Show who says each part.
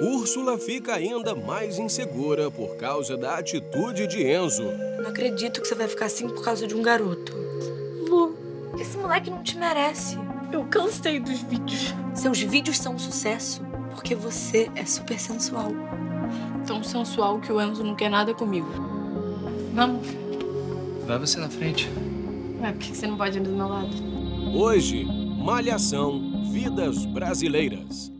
Speaker 1: Úrsula fica ainda mais insegura por causa da atitude de Enzo.
Speaker 2: Não acredito que você vai ficar assim por causa de um garoto.
Speaker 3: Lu,
Speaker 2: Esse moleque não te merece.
Speaker 3: Eu cansei dos vídeos.
Speaker 2: Seus vídeos são um sucesso porque você é super sensual.
Speaker 3: Tão sensual que o Enzo não quer nada comigo. Vamos.
Speaker 4: Vai você na frente.
Speaker 3: Ué, por que você não pode ir do meu lado?
Speaker 1: Hoje, Malhação Vidas Brasileiras.